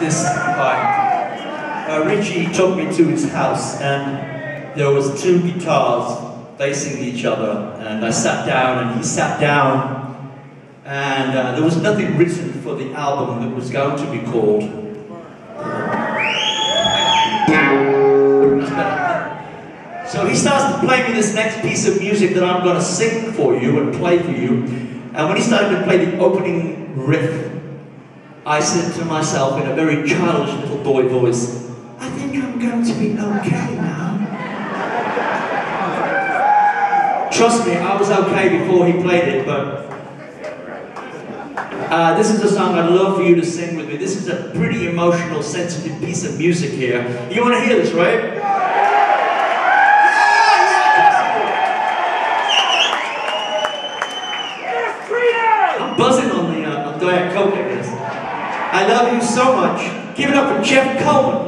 this part. Uh, Ritchie took me to his house and there was two guitars facing each other and I sat down and he sat down and uh, there was nothing written for the album that was going to be called. So he starts to play me this next piece of music that I'm going to sing for you and play for you. And when he started to play the opening riff, I said to myself in a very childish little boy voice, I think I'm going to be okay now. Trust me, I was okay before he played it, but uh, this is a song I'd love for you to sing with me. This is a pretty emotional, sensitive piece of music here. You want to hear this, right? I'm buzzing on the uh, on Diet Coke, I guess. I love you so much. Give it up for Jeff Coleman,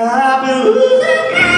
I've been losing